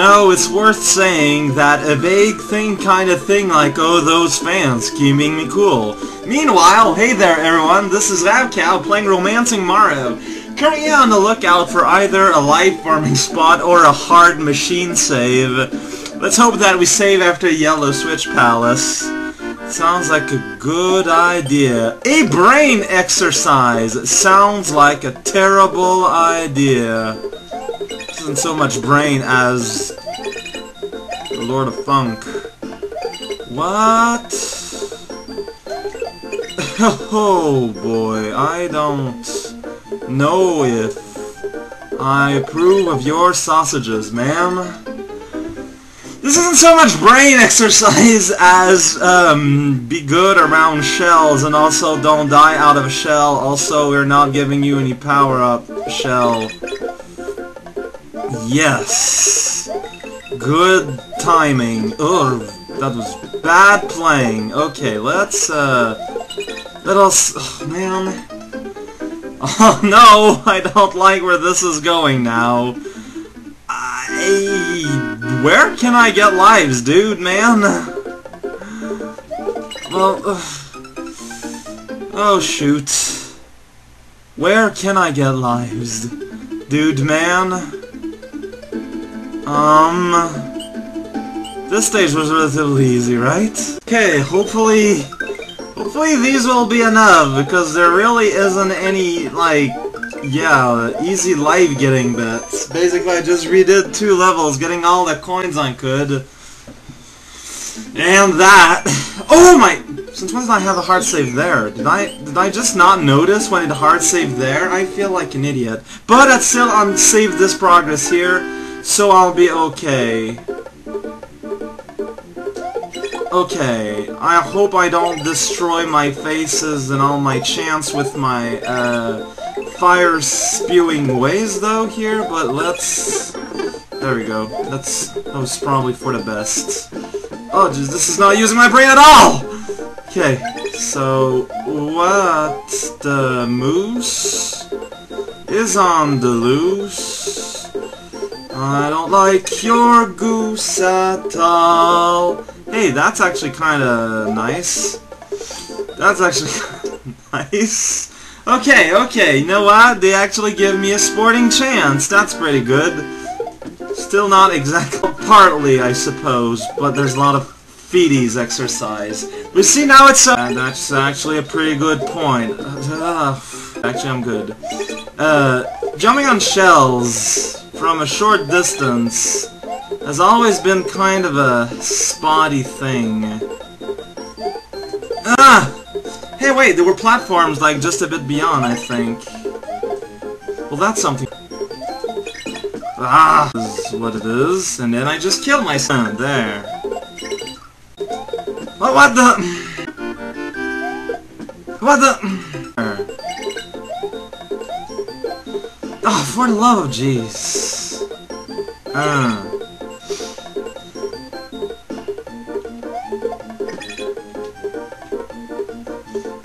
No, it's worth saying that a vague thing kind of thing like, oh, those fans, keeping me cool. Meanwhile, hey there everyone, this is raocow playing Romancing Mario. Currently on the lookout for either a life farming spot or a hard machine save. Let's hope that we save after Yellow Switch Palace. Sounds like a good idea. A brain exercise! Sounds like a terrible idea isn't so much brain as the Lord of Funk. What? Oh boy, I don't know if I approve of your sausages, ma'am. This isn't so much brain exercise as um, be good around shells and also don't die out of a shell. Also, we're not giving you any power-up shell. Yes. Good timing. Ugh, that was bad playing. Okay, let's, uh... Let us... Oh, man. Oh, no! I don't like where this is going now. I... Where can I get lives, dude, man? Well... Oh, shoot. Where can I get lives? Dude, man? Um... This stage was relatively easy, right? Okay, hopefully... Hopefully these will be enough, because there really isn't any, like... Yeah, easy life getting bits. Basically, I just redid two levels, getting all the coins I could. And that... Oh my... Since when did I have a hard save there? Did I did I just not notice when it hard save there? I feel like an idiot. But I'd still unsave this progress here so I'll be okay. Okay, I hope I don't destroy my faces and all my chants with my, uh, fire-spewing ways, though, here, but let's... There we go. That's, that was probably for the best. Oh, just, this is not using my brain at all! Okay, so, what the moose is on the loose? I don't like your goose at all. Hey, that's actually kind of nice. That's actually nice. Okay, okay, you know what? They actually give me a sporting chance. That's pretty good. Still not exactly partly, I suppose, but there's a lot of feeties exercise. But see, now it's... Uh, that's actually a pretty good point. Uh, actually, I'm good. Uh, jumping on shells from a short distance has always been kind of a spotty thing. Ah! Hey, wait, there were platforms, like, just a bit beyond, I think. Well, that's something. Ah! Is what it is, and then I just killed my son. There. What, what the... What the... Oh, for the love of jeez. Uh.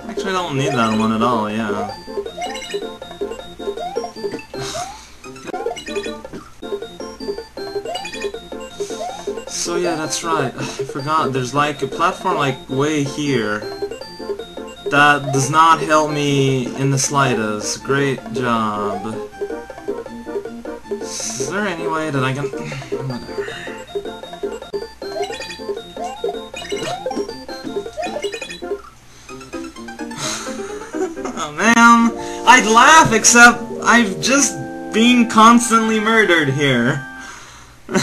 Actually, I don't need that one at all, yeah. so yeah, that's right. I forgot, there's like a platform like way here that does not help me in the slightest. Great job. Is there that I can... oh, man, I'd laugh except I've just been constantly murdered here.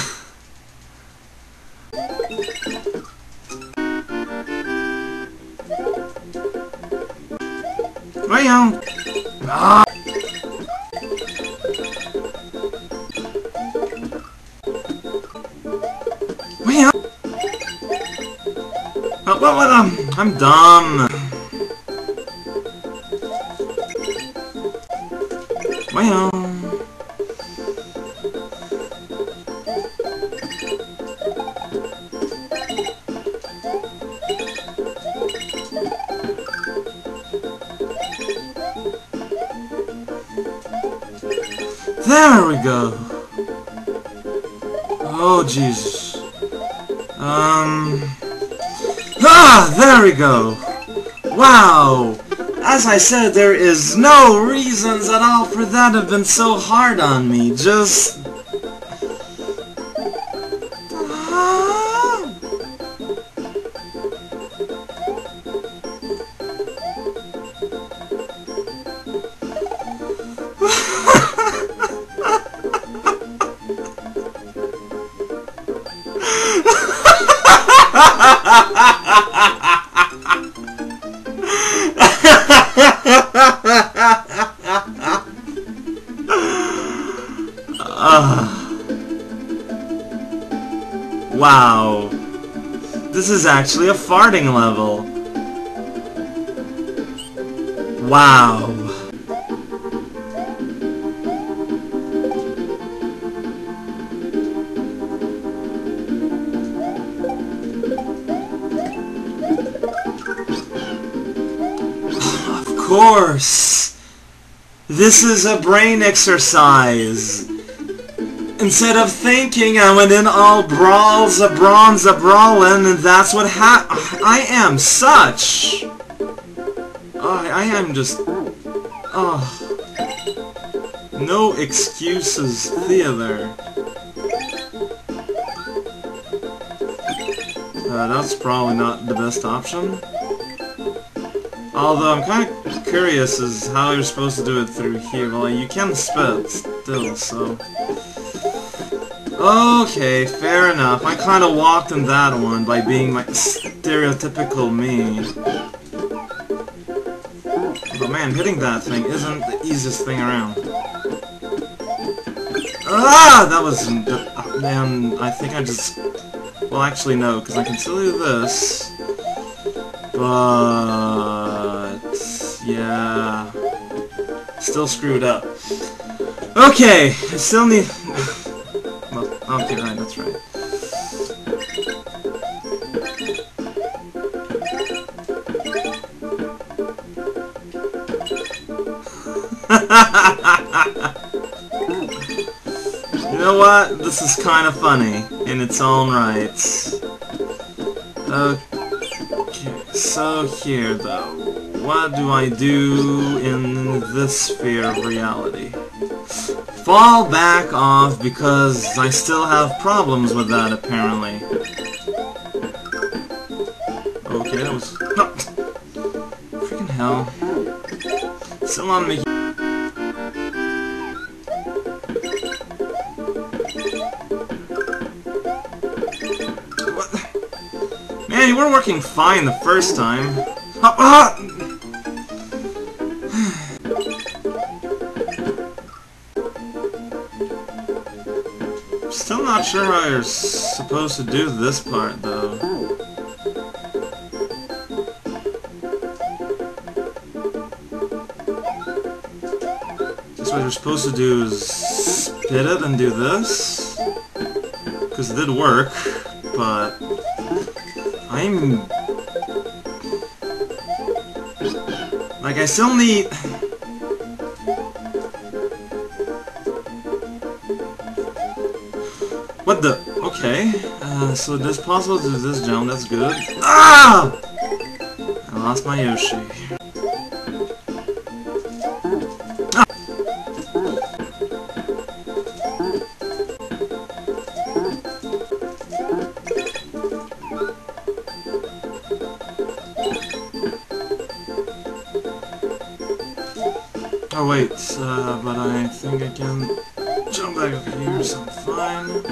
Well, ah. What, what, um, I'm dumb. Well. There we go. Oh, Jesus. Um... Ah! There we go! Wow! As I said, there is no reasons at all for that have been so hard on me. Just... actually a farting level. Wow. Of course. This is a brain exercise. Instead of thinking, I went in all brawls, a bronze, a brawlin', and that's what hap- I am such! I, I am just... Oh. No excuses, theater. Uh, that's probably not the best option. Although I'm kind of curious as how you're supposed to do it through here. Well, you can spit still, so... Okay, fair enough. I kind of walked in that one by being my stereotypical me. But man, hitting that thing isn't the easiest thing around. Ah! That was... Man, I think I just... Well, actually, no, because I can still do this. But... Yeah... Still screwed up. Okay, I still need... Okay, right, that's right. you know what? This is kind of funny in its own right. Okay, so here though, what do I do in this sphere of reality? Fall back off because I still have problems with that apparently. Okay, that was... No! Freaking hell. Still not making... What? Man, you were working fine the first time. Ah, ah! Not sure how you're supposed to do this part, though. Guess what you're supposed to do is spit it and do this. Because it did work, but... I'm... Like, I still need... What the? Okay. Uh, so it is possible to this jump, that's good. Ah! I lost my Yoshi. Ah! Oh wait, uh, but I think I can jump back up here, so I'm fine.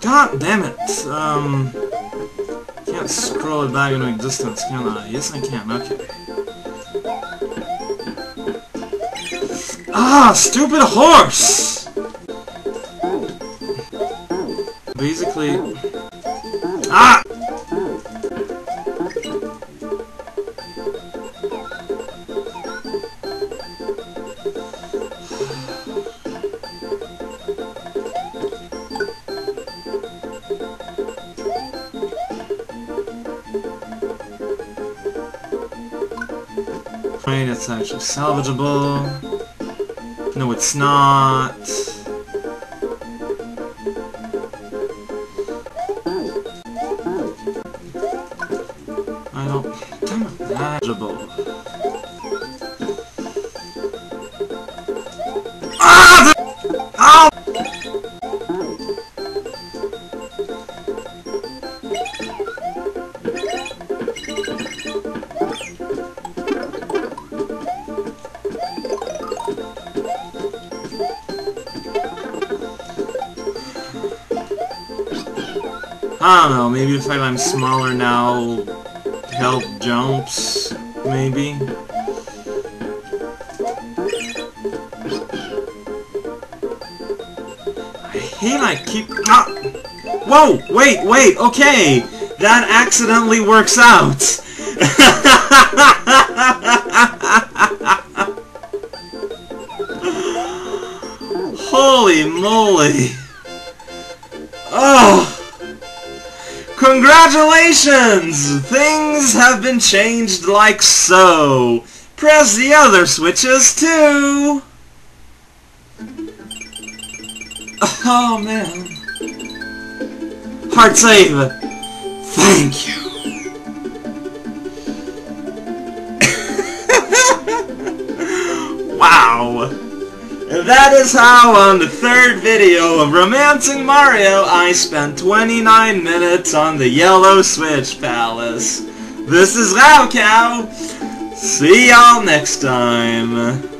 God damn it! Um, can't scroll it back into existence, can I? Yes, I can. Okay. Ah, stupid horse! Basically, ah. Right, it's actually salvageable. No, it's not. I don't know, maybe the fact I'm smaller now help jumps, maybe? I hate I keep... Ah! Whoa! Wait, wait, okay! That accidentally works out! Holy moly! Oh! Congratulations! Things have been changed like so. Press the other switches too. Oh man. Hard save. Thank you. That is how on the third video of Romancing Mario I spent 29 minutes on the Yellow Switch Palace. This is raocow. See y'all next time.